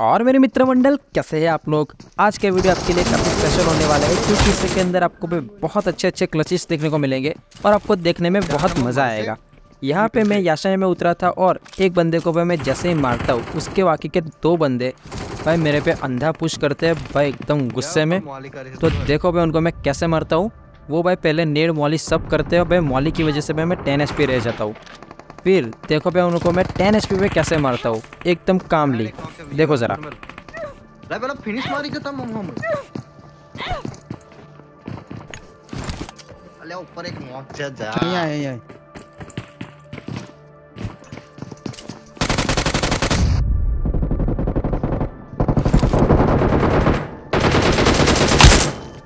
और मेरे मित्र मंडल कैसे हैं आप लोग? आज का वीडियो आपके लिए काफ़ी स्पेशल होने वाला है, क्योंकि इसके अंदर आपको बहुत अच्छे अच्छे क्लचेस देखने को मिलेंगे और आपको देखने में बहुत मज़ा आएगा। यहाँ पे मैं याशाई में उतरा था और एक बंदे को भाई मैं जैसे ही मारता हूँ, उसके वाकई के दो बंदे भाई मेरे पे अंधा पुश करते हैं, भाई एकदम गुस्से में। तो देखो भाई उनको मैं कैसे मारता हूँ? वो भाई पहले नेड मॉली सब करते हैं भाई मॉली की वजह से भाई मैं टेन एच रह जाता हूँ। फिर देखो भाई उनको मैं टेन एच पे कैसे मारता हूँ। एकदम कामली। देखो ज़रा। फिनिश मारी ऊपर एक मॉक जा। यहीं आए आए।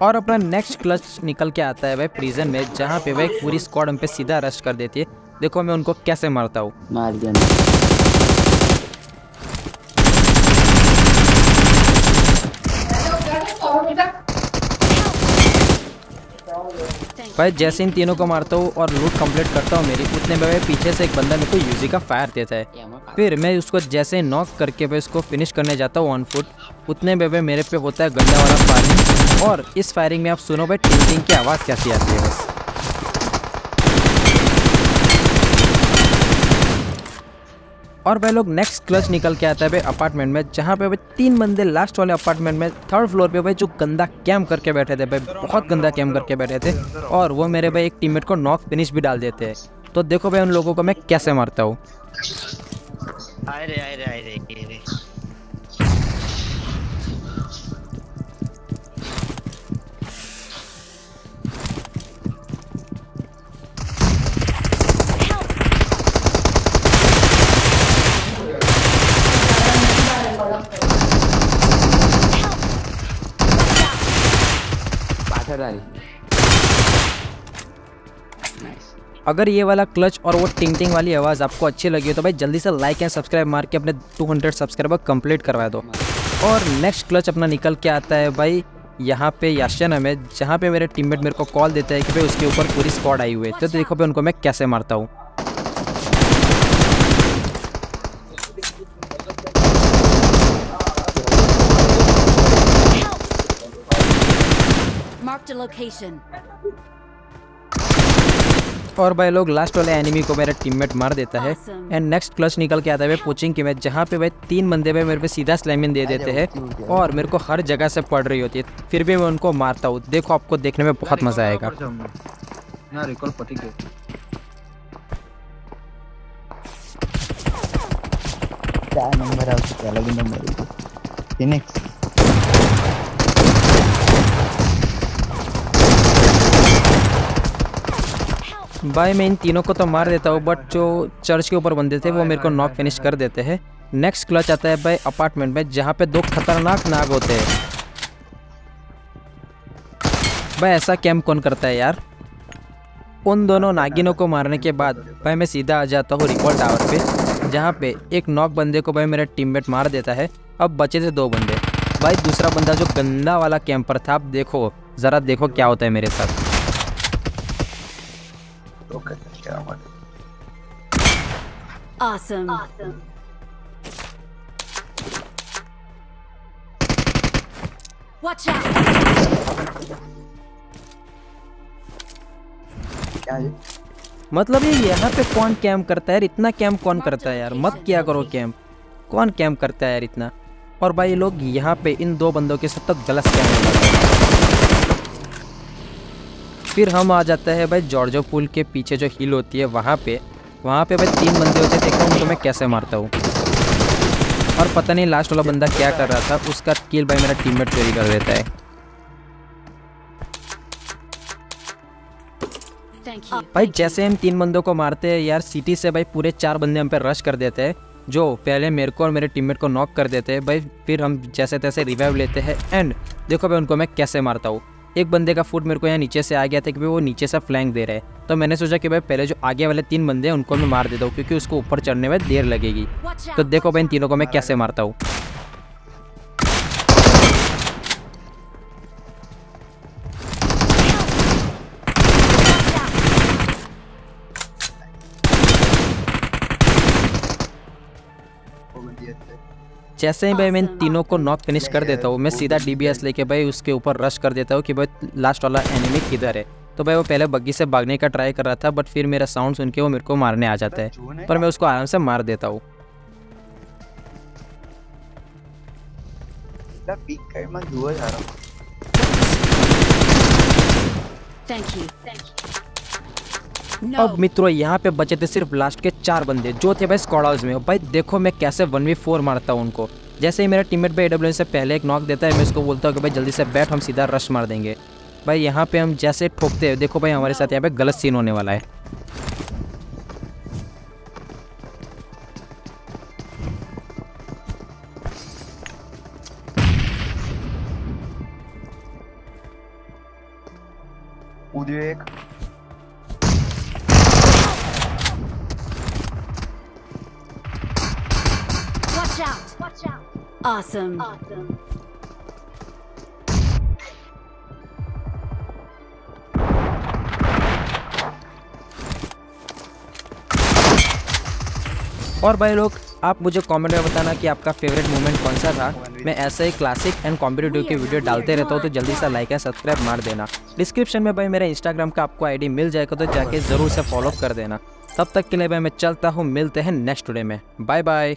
और अपना नेक्स्ट क्लच निकल के आता है भाई प्रिजन में जहाँ पे भाई पूरी स्क्वाड हम पे सीधा रश कर देती है। देखो मैं उनको कैसे मारता हूँ। मार दिया। भाई जैसे इन तीनों को मारता हूँ और लूट कंप्लीट करता हूँ मेरी उतने में भाई पीछे से एक बंदा मेरे को यूजी का फायर देता है। फिर मैं उसको जैसे नॉक करके भाई उसको फिनिश करने जाता हूँ वन फुट उतने में भाई मेरे पे होता है गंदा वाला फायरिंग और इस फायरिंग में आप सुनो भाई टिंटिंग की आवाज़ कैसी आती है बस। और भाई लोग नेक्स्ट क्लच निकल के आता है भाई अपार्टमेंट में, जहाँ पे भाई तीन बंदे लास्ट वाले अपार्टमेंट में थर्ड फ्लोर पे भाई जो गंदा कैम्प करके बैठे थे भाई, बहुत गंदा कैम्प करके बैठे थे और वो मेरे भाई एक टीममेट को नॉक फिनिश भी डाल देते हैं। तो देखो भाई उन लोगों को मैं कैसे मारता हूँ। आए रे आए रे आए रे ये रे पाथर आ रही अगर ये वाला क्लच और वो टिंग टिंग वाली आवाज़ आपको अच्छी लगी हो तो भाई जल्दी से लाइक एंड सब्सक्राइब मार के अपने 200 सब्सक्राइबर कंप्लीट करवा दो। और नेक्स्ट क्लच अपना निकल के आता है भाई, यहाँ पे याशन में जहाँ पे मेरे टीममेट मेरे को कॉल देता है कि भाई उसके ऊपर पूरी स्क्वाड आई हुई है। तो देखो भाई उनको मैं कैसे मारता हूँ। Marked a location. और भाई लोग लास्ट वाले एनिमी को मेरा टीममेट मार देता है। एंड नेक्स्ट क्लच निकल के आता है भाई कोचिंग की। मैच जहाँ पे भाई तीन बंदे भाई मेरे पे सीधा स्लैमिन दे देते हैं। और मेरे को हर जगह से पड़ रही होती है। फिर भी मैं उनको मारता हूँ। देखो आपको देखने में बहुत मज़ा आएगा। ना रिकॉल पति के। क्या नंबर है उसका अलग नंबर है। फिनिक्स भाई, मैं इन तीनों को तो मार देता हूँ बट जो चर्च के ऊपर बंदे थे, वो मेरे को नॉक फिनिश कर देते हैं। नेक्स्ट क्लच आता है भाई अपार्टमेंट में, जहाँ पे दो खतरनाक नाग होते हैं। भाई, ऐसा कैम्प कौन करता है यार? उन दोनों नागिनों को मारने के बाद, भाई, मैं सीधा आ जाता हूँ रिकॉल टावर पे, जहाँ पे एक नॉक बंदे को भाई मेरा टीममेट मार देता है। अब बचे थे दो बंदे। भाई, दूसरा बंदा जो गंदा वाला कैंपर था अब देखो, ज़रा देखो क्या होता है मेरे साथ। ओके क्या बात Awesome. Awesome. Watch out. क्या मतलब ये यहाँ पे कौन कैम्प करता है यार इतना कैम्प कौन करता है यार मत किया करो कैम्प कौन कैम्प करता है यार इतना और भाई लोग यहाँ पे इन दो बंदों के साथ तो गलत है फिर हम आ जाता है भाई जॉर्जो पुल के पीछे जो हिल होती है वहाँ पे। वहाँ पे भाई तीन बंदे होते हैं देखो उनको मैं कैसे मारता हूँ। और पता नहीं लास्ट वाला बंदा क्या कर रहा था उसका किल भाई मेरा टीममेट चोरी कर देता है। भाई जैसे हम तीन बंदों को मारते हैं यार सिटी से भाई पूरे चार बंदे हम पे रश कर देते हैं जो पहले मेरे को और मेरे टीममेट को नॉक कर देते हैं। भाई फिर हम जैसे तैसे रिवाइव लेते हैं। एंड देखो भाई उनको मैं कैसे मारता हूँ। एक बंदे का फुट मेरे को यहाँ नीचे से आ गया था कि भाई वो नीचे से फ्लैंक दे रहे हैं। तो मैंने सोचा कि भाई पहले जो आगे वाले तीन बंदे हैं, उनको मैं मार देता हूँ, क्योंकि उसको ऊपर चढ़ने में देर लगेगी। तो देखो भाई इन तीनों को मैं कैसे मारता हूँ। जैसे ही भाई मैं इन तीनों को नॉक फिनिश कर देता हूँ मैं सीधा डीबीएस लेके भाई उसके ऊपर रश कर देता हूँ कि भाई लास्ट वाला एनिमी किधर है। तो भाई वो पहले बग्गी से भागने का ट्राई कर रहा था बट फिर मेरा साउंड सुन के वो मेरे को मारने आ जाता है। पर मैं उसको आराम से मार देता हूँ। मैं जा रहा हूँ। Thank you. अब मित्रों यहाँ पे बचे थे सिर्फ़ लास्ट के चार बंदे जो थे भाई स्क्वाड हाउस में। भाई देखो मैं कैसे वन वी फोर मारता हूँ उनको। जैसे ही मेरा टीममेट भाई एडब्ल्यू से पहले एक नॉक देता है मैं उसको बोलता हूँ कि भाई जल्दी से बैठ हम सीधा रश मार देंगे। भाई यहाँ पे हम जैसे ठोकते हैं देखो भाई हमारे साथ यहाँ पे गलत सीन होने वाला है। उदय एक Awesome. Awesome. और भाई लोग, आप मुझे कमेंट में बताना कि आपका फेवरेट मोमेंट कौन सा था मैं ऐसे ही क्लासिक एंड कॉम्पिटेटिव की वीडियो डालते रहता हूँ तो जल्दी से लाइक या सब्सक्राइब मार देना डिस्क्रिप्शन में भाई मेरा इंस्टाग्राम का आपको आईडी मिल जाएगा तो जाके ज़रूर से फॉलो कर देना तब तक के लिए भाई मैं चलता हूँ, मिलते हैं नेक्स्ट डे में बाय बाय